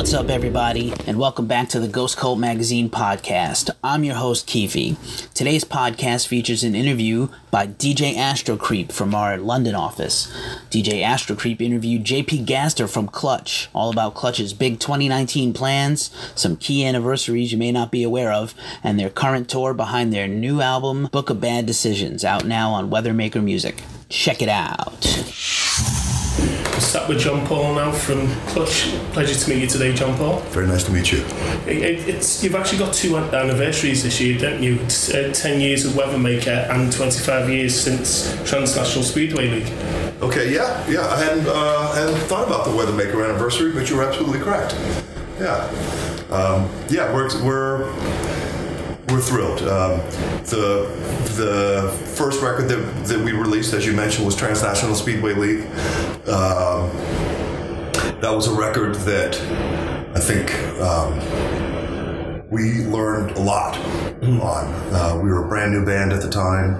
What's up, everybody, and welcome back to the Ghost Cult Magazine podcast. I'm your host, Keefe. Today's podcast features an interview by DJ Astrocreep from our London office. DJ Astrocreep interviewed JP Gaster from Clutch, all about Clutch's big 2019 plans, some key anniversaries you may not be aware of, and their current tour behind their new album, Book of Bad Decisions, out now on Weathermaker Music. Check it out sat with John Paul now from Clutch. Pleasure to meet you today, John Paul. Very nice to meet you. It, it's you've actually got two anniversaries this year, don't you? It's uh, ten years of Weathermaker and twenty five years since Transnational Speedway League. Okay, yeah, yeah. I hadn't uh, hadn't thought about the Weathermaker anniversary, but you're absolutely correct. Yeah, um, yeah. We're we're we're thrilled. Um, the the first record that, that we released, as you mentioned, was Transnational Speedway League. Um, that was a record that I think um, we learned a lot mm-hmm. on. Uh, we were a brand new band at the time,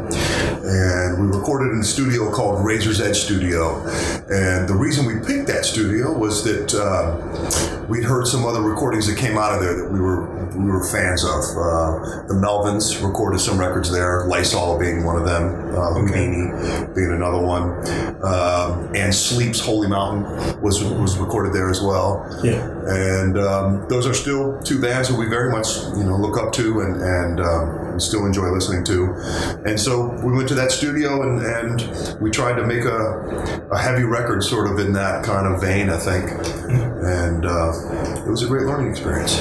and we recorded in a studio called Razor's Edge Studio. And the reason we picked that studio was that uh, we'd heard some other recordings that came out of there that we were we were fans of. Uh, the Melvins recorded some records there, Lysol being one of them, uh, Houdini being another one, uh, and Sleep's Holy Mountain was was recorded there as well. Yeah, and um, those are still two bands that we very much you know look up to and and um, still enjoy listening to. And so we went to that studio and, and we tried to make a, a heavy record sort of in that kind of vein, I think. And uh, it was a great learning experience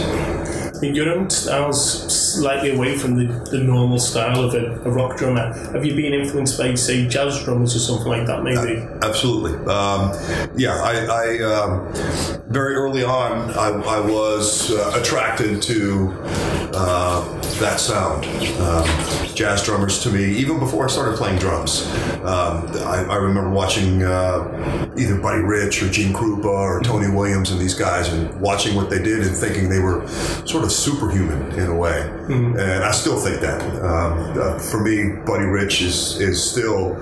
in your own style's slightly away from the, the normal style of a, a, rock drummer. Have you been influenced by, say, jazz drummers or something like that, maybe? Uh, absolutely. Um, yeah, I, I um, very early on, I, I was uh, attracted to uh, that sound. Um, jazz drummers to me, even before I started playing drums. Um, I, I, remember watching uh, either Buddy Rich or Gene Krupa or Tony Williams and these guys and watching what they did and thinking they were sort of superhuman in a way. Mm-hmm. And I still think that. Um, uh, for me, Buddy Rich is is still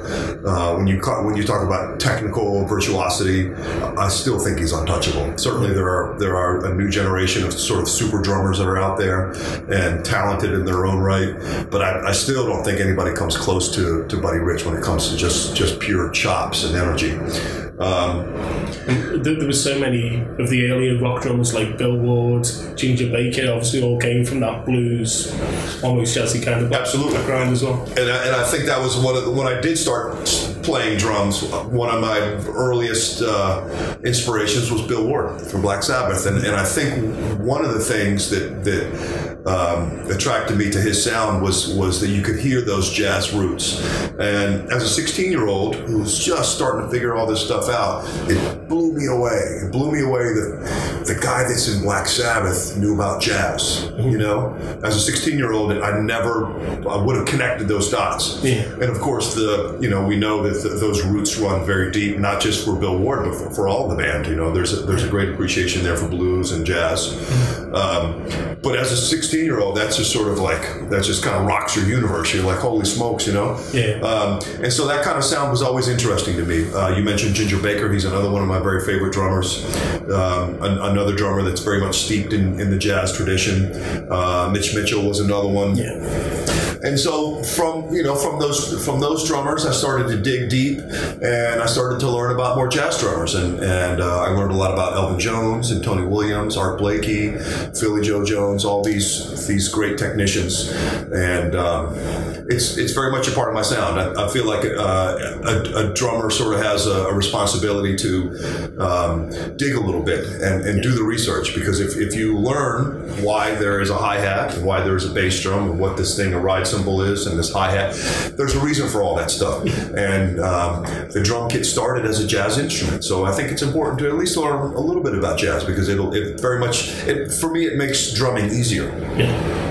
uh, when you when you talk about technical virtuosity, I still think he's untouchable. Certainly, there are there are a new generation of sort of super drummers that are out there and talented in their own right. But I, I still don't think anybody comes close to, to Buddy Rich when it comes to just just pure chops and energy. Um, there, were so many of the earlier rock drummers like Bill Ward, Ginger Baker, obviously all came from that blues, almost jazzy kind of absolutely background as well. And I, and I think that was one of the, when I did start playing drums. One of my earliest uh, inspirations was Bill Ward from Black Sabbath, and, and I think one of the things that that um, attracted me to his sound was was that you could hear those jazz roots. And as a 16 year old who was just starting to figure all this stuff out, it blew me away. It blew me away that the guy that's in Black Sabbath knew about jazz. You know, as a 16 year old, I never I would have connected those dots. Yeah. And of course, the you know we know that th- those roots run very deep, not just for Bill Ward, but for, for all the band. You know, there's a, there's a great appreciation there for blues and jazz. Um, but as a 16 16 year old, that's just sort of like, that just kind of rocks your universe. You're like, holy smokes, you know? Yeah. Um, and so that kind of sound was always interesting to me. Uh, you mentioned Ginger Baker. He's another one of my very favorite drummers. Um, an, another drummer that's very much steeped in, in the jazz tradition. Uh, Mitch Mitchell was another one. Yeah. And so from you know from those from those drummers, I started to dig deep, and I started to learn about more jazz drummers, and and uh, I learned a lot about Elvin Jones and Tony Williams, Art Blakey, Philly Joe Jones, all these these great technicians, and um, it's it's very much a part of my sound. I, I feel like uh, a, a, drummer sort of has a, a responsibility to um, dig a little bit and, and do the research. Because if, if you learn why there is a hi hat, why there is a bass drum, and what this thing a ride cymbal is, and this hi hat, there's a reason for all that stuff. And um, the drum kit started as a jazz instrument, so I think it's important to at least learn a little bit about jazz because it'll it very much it, for me it makes drumming easier. Yeah.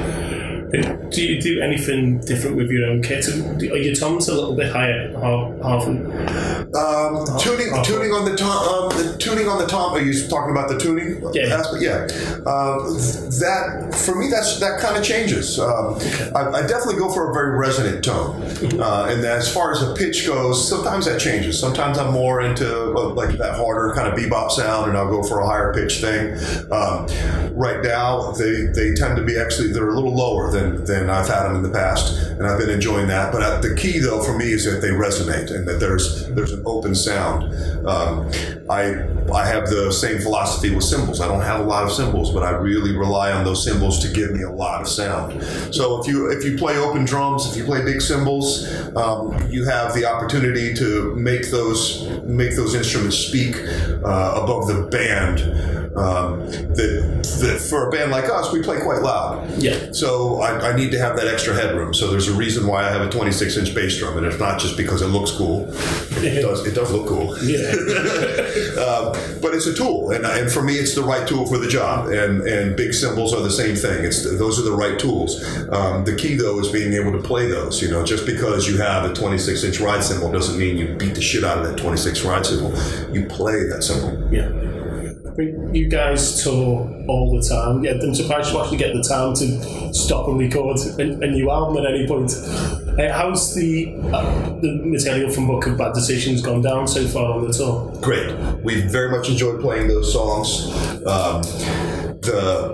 Do you do anything different with your own kit? Are your toms a little bit higher, half? half Um, tuning, oh. tuning on the tom, um, the tuning on the tom. Are you talking about the tuning Yeah. aspect? Yeah. Um, that for me, that's that kind of changes. Um, I, I definitely go for a very resonant tone, uh, and as far as the pitch goes, sometimes that changes. Sometimes I'm more into uh, like that harder kind of bebop sound, and I'll go for a higher pitch thing. Um, right now, they they tend to be actually they're a little lower than than I've had them in the past, and I've been enjoying that. But uh, the key though for me is that they resonate and that there's there's an open sound. Um, I I have the same philosophy with cymbals. I don't have a lot of cymbals, but I really rely on those cymbals to give me a lot of sound. So if you if you play open drums, if you play big cymbals, um, you have the opportunity to make those make those instruments speak uh, above the band. Um, that, that for a band like us, we play quite loud. Yeah. So I, I need to have that extra headroom. So there's a reason why I have a 26 inch bass drum, and it's not just because it looks cool. It does. It does look cool. Yeah. Um, but it's a tool, and, and for me, it's the right tool for the job. And and big cymbals are the same thing. It's those are the right tools. Um, the key though is being able to play those. You know, just because you have a 26 inch ride cymbal doesn't mean you beat the shit out of that 26 ride cymbal. You play that cymbal. Yeah. You guys tour all the time. Yeah, I'm surprised you actually get the time to stop and record a, a new album at any point. Uh, how's the uh, the material from Book of Bad Decisions gone down so far on the tour? Great. We've very much enjoyed playing those songs. Um, the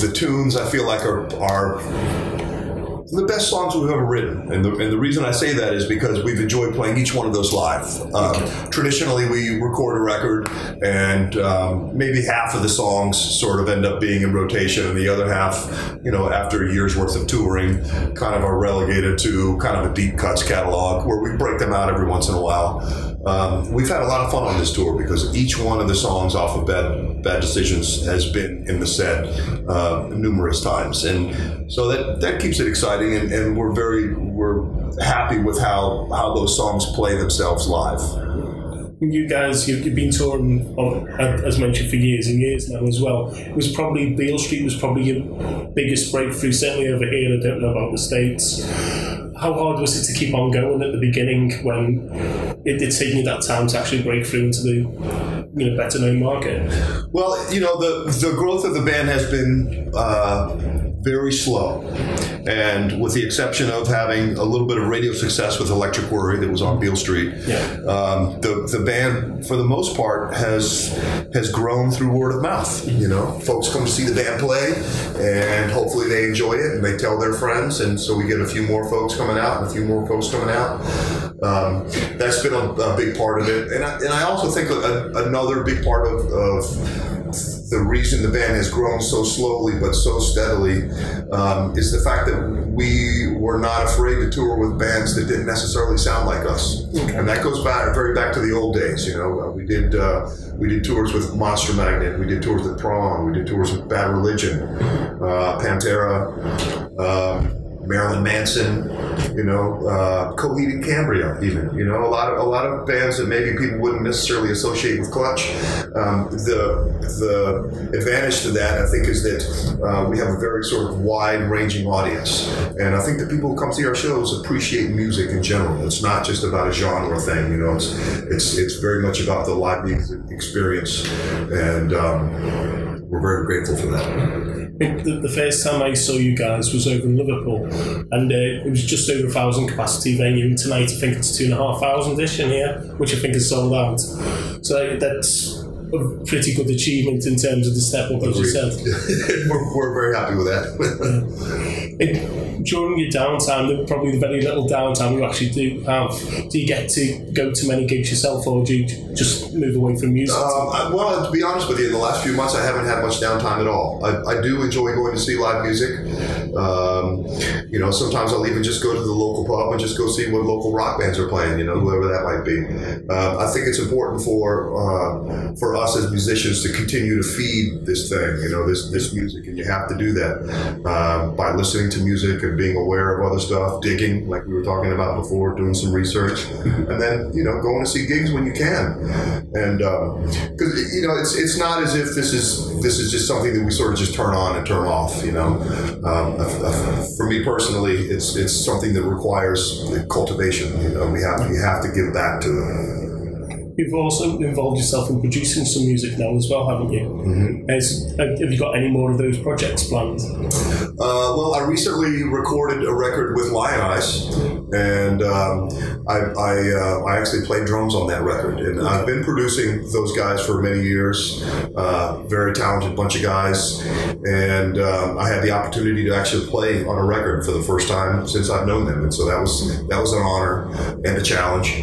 the tunes I feel like are are the best songs we've ever written, and the, and the reason I say that is because we've enjoyed playing each one of those live. Um, Traditionally, we record a record, and um, maybe half of the songs sort of end up being in rotation, and the other half, you know, after a year's worth of touring, kind of are relegated to kind of a deep cuts catalog where we break them out every once in a while. Um, we've had a lot of fun on this tour because each one of the songs off of Bad, Bad Decisions has been in the set uh, numerous times, and so that that keeps it exciting, and, and we're very we're happy with how how those songs play themselves live. You guys, you- you've been touring, as mentioned, for years and years now as well. It was probably Beale Street was probably your biggest breakthrough, certainly over here. I don't know about the states. How hard was it to keep on going at the beginning when it did take you that time to actually break through into the you know better known market? Well, you know, the the growth of the band has been uh, very slow, and with the exception of having a little bit of radio success with Electric Worry that was on Beale Street, Yeah. um, the the band for the most part has has grown through word of mouth. You know, folks come to see the band play, and hopefully they enjoy it and they tell their friends, and so we get a few more folks coming out and a few more folks coming out. Um, that's been a, a big part of it, and I, and I also think a, another big part of, of the reason the band has grown so slowly but so steadily um, is the fact that we were not afraid to tour with bands that didn't necessarily sound like us, and that goes back very back to the old days. You know, Uh, we did uh, we did tours with Monster Magnet, we did tours with Prong, we did tours with Bad Religion, uh, Pantera. Um, Marilyn Manson, you know, uh, Coheed and Cambria, even, you know, a lot of a lot of bands that maybe people wouldn't necessarily associate with Clutch. Um, the the advantage to that, I think, is that uh, we have a very sort of wide-ranging audience, and I think that people who come see our shows appreciate music in general. It's not just about a genre thing, you know. It's it's it's very much about the live music experience, and um, we're very grateful for that. I think the, the first time I saw you guys was over in Liverpool, and uh, it was just over a thousand capacity venue. And tonight, I think it's two and a half thousand ish in here, which I think is sold out. So that's pretty good achievement in terms of the step up, as you said. we're, we're very happy with that. It, during your downtime, probably the very little downtime you actually do have, do you get to go to many gigs yourself, or do you just move away from music? Um, I, well, to be honest with you, in the last few months, I haven't had much downtime at all. I, I do enjoy going to see live music. Um, you know, sometimes I'll even just go to the local pub and just go see what local rock bands are playing. You know, whoever that might be. Um, I think it's important for uh, for us as musicians to continue to feed this thing. You know, this this music, and you have to do that um, by listening to music and being aware of other stuff, digging, like we were talking about before, doing some research, and then you know, going to see gigs when you can. And because you know, it's it's not as if this is this is just something that we sort of just turn on and turn off. You know, um, uh, uh, for me personally, it's it's something that requires cultivation. You know, we have we have to give back to it. You've also involved yourself in producing some music now as well, haven't you? Mm-hmm. Has- have you got any more of those projects planned? Uh, well, I recently recorded a record with Lionize, and um, I, I, uh, I actually played drums on that record. And I've been producing those guys for many years. Uh, very talented bunch of guys, and um, I had the opportunity to actually play on a record for the first time since I've known them, and so that was that was an honor and a challenge.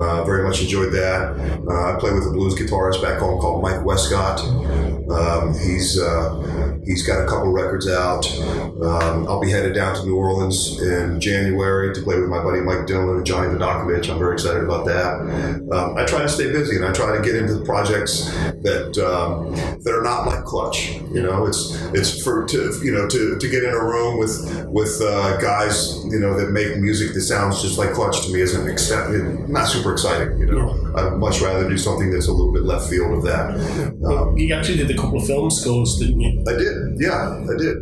Uh, very much enjoyed that. Uh, I played with a blues guitarist back home called Mike Wescott. Um, he's uh, he's got a couple records out. Um, I'll be headed down to New Orleans in January to play with my buddy Mike Dillon and Johnny Vidacovich. I'm very excited about that. Um, I try to stay busy and I try to get into the projects that um, that are not like Clutch. You know, it's it's for to you know to, to get in a room with with uh, guys you know that make music that sounds just like Clutch to me isn't except not super exciting. You know, I'd much rather do something that's a little bit left field of that. Um, you actually did a couple of film scores, didn't you? I did, yeah, I did.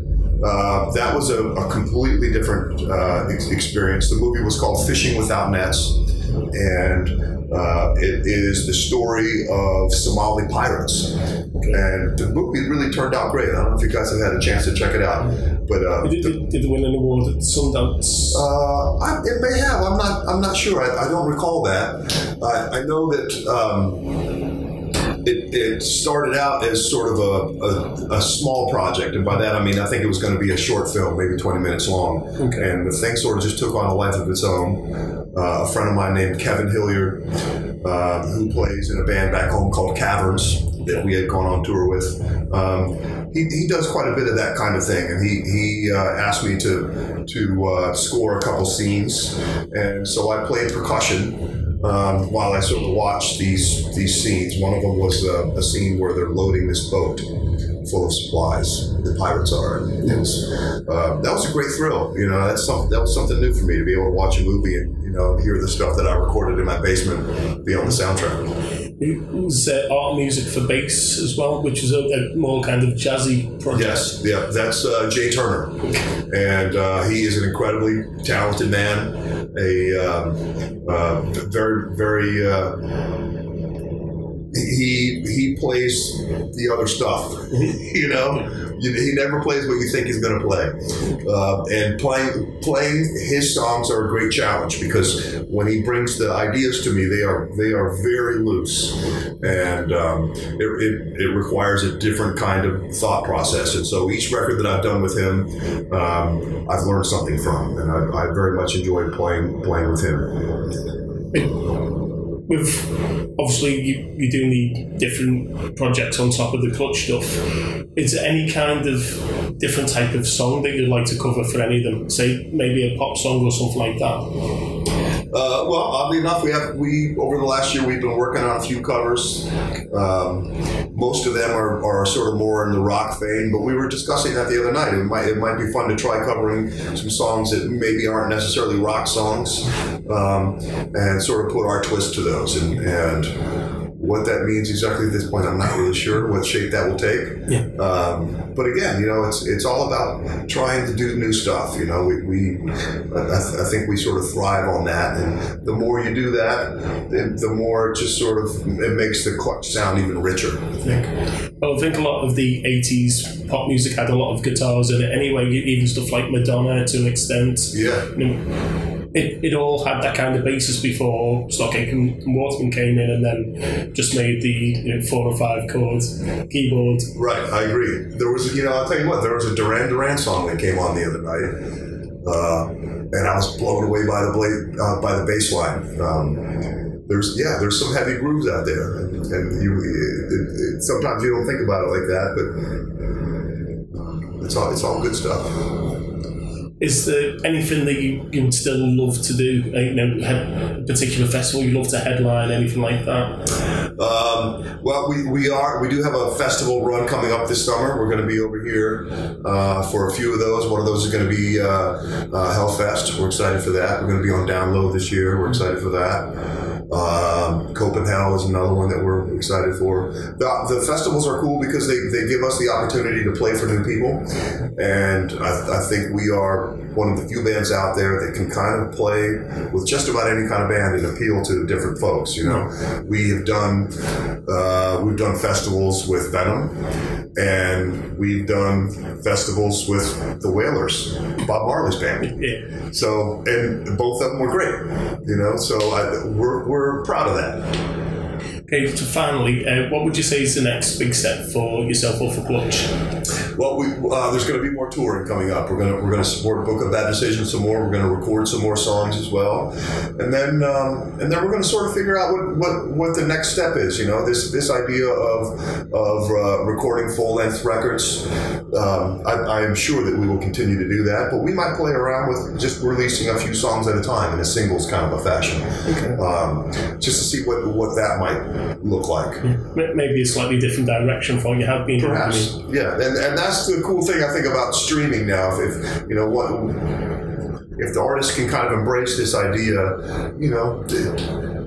Uh, that was a, a completely different uh, ex- experience. The movie was called Fishing Without Nets, and uh, it is the story of Somali pirates. And the movie really turned out great. I don't know if you guys have had a chance to check it out, but uh, Did, did, did they win an award at Sundance? uh, I, it may have. I'm not. I'm not sure. I, I don't recall that. I, I know that um, it, it started out as sort of a, a, a small project, and by that I mean I think it was going to be a short film, maybe 20 minutes long. Okay. And the thing sort of just took on a life of its own. Uh, a friend of mine named Kevin Hilliard, uh, who plays in a band back home called Caverns that we had gone on tour with. Um, he, he does quite a bit of that kind of thing, and he he uh, asked me to to uh, score a couple scenes, and so I played percussion um, while I sort of watched these these scenes. One of them was a, a scene where they're loading this boat full of supplies. The pirates are. And uh, that was a great thrill. You know, that's something that was something new for me to be able to watch a movie and you know hear the stuff that I recorded in my basement be on the soundtrack. Was uh, art music for bass as well, which is a, a more kind of jazzy project. Yes, yeah, that's uh, Jay Turner, and uh, he is an incredibly talented man. A um, uh, very, very. Uh, he he plays the other stuff, you know. He never plays what you think he's going to play, uh, and playing playing his songs are a great challenge because when he brings the ideas to me, they are they are very loose, and um, it, it, it requires a different kind of thought process. And so each record that I've done with him, um, I've learned something from, and I, I very much enjoyed playing playing with him. With obviously you, you're doing the different projects on top of the clutch stuff. Is there any kind of different type of song that you'd like to cover for any of them? Say maybe a pop song or something like that. Uh, well, oddly enough, we have we over the last year we've been working on a few covers. Um, most of them are, are sort of more in the rock vein, but we were discussing that the other night. It might it might be fun to try covering some songs that maybe aren't necessarily rock songs, um, and sort of put our twist to those. And, and what that means exactly at this point, I'm not really sure what shape that will take. Yeah. Um, but again, you know, it's it's all about trying to do new stuff. You know, we, we I, th- I think we sort of thrive on that, and the more you do that, the, the more it just sort of it makes the clutch sound even richer. I think. Well, I think a lot of the 80s pop music had a lot of guitars in it anyway, even stuff like Madonna to an extent. Yeah. I mean, it, it all had that kind of basis before Stock Aitken and Waterman came in and then just made the you know, four or five chords keyboard. Right, I agree. There was, you know, I'll tell you what, there was a Duran Duran song that came on the other night, uh, and I was blown away by the blade, uh, by the bass line. Um, there's, yeah, there's some heavy grooves out there, and, and you, it, it, sometimes you don't think about it like that, but it's all, it's all good stuff. Is there anything that you, you would still love to do? Uh, You know, particular festival you love to headline, anything like that? Um, well, we, we are we do have a festival run coming up this summer. We're going to be over here uh, for a few of those. One of those is going to be uh, uh, Hellfest. We're excited for that. We're going to be on Download this year. We're excited for that. Um, Copenhell is another one that we're excited for. The, the festivals are cool because they, they give us the opportunity to play for new people, and I, I think we are one of the few bands out there that can kind of play with just about any kind of band and appeal to different folks. You know, we have done uh, we've done festivals with Venom, and we've done festivals with the Wailers, Bob Marley's band. Yeah. So, and both of them were great. You know, so I, we're we're proud of that. Okay, so finally, uh, what would you say is the next big step for yourself or for Clutch? Well, we, uh, there's going to be more touring coming up. We're going to we're going to support Book of Bad Decision some more. We're going to record some more songs as well, and then um, and then we're going to sort of figure out what, what, what the next step is. You know, this this idea of of uh, recording full length records. Um, I, I am sure that we will continue to do that, but we might play around with just releasing a few songs at a time in a singles kind of a fashion, Okay. um, just to see what what that might look like. M- Maybe a slightly different direction for what you have been. Perhaps, yeah, and, and that's the cool thing I think about streaming now. If, if you know what, if the artist can kind of embrace this idea, you know,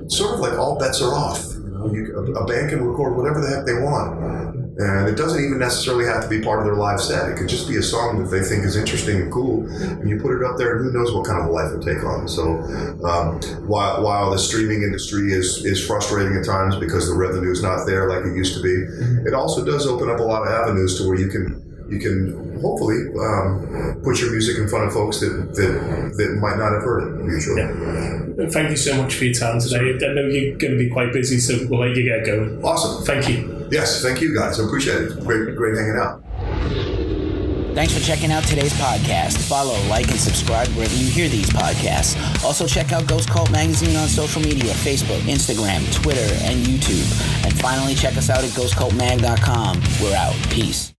sort of like all bets are off. You know, you, a, a band can record whatever the heck they want, and it doesn't even necessarily have to be part of their live set. It could just be a song that they think is interesting and cool, and you put it up there, and who knows what kind of a life it'll take on. So, um, while while the streaming industry is is frustrating at times because the revenue is not there like it used to be, it also does open up a lot of avenues to where you can you can hopefully um, put your music in front of folks that, that that might not have heard it usually. And Thank you so much for your time today. I know you're going to be quite busy, so we'll let you get going. Awesome. Thank you. Yes, thank you guys. I appreciate it. Great, great hanging out. Thanks for checking out today's podcast. Follow, like, and subscribe wherever you hear these podcasts. Also, check out Ghost Cult Magazine on social media Facebook, Instagram, Twitter, and YouTube. And finally, check us out at ghostcultmag.com. We're out. Peace.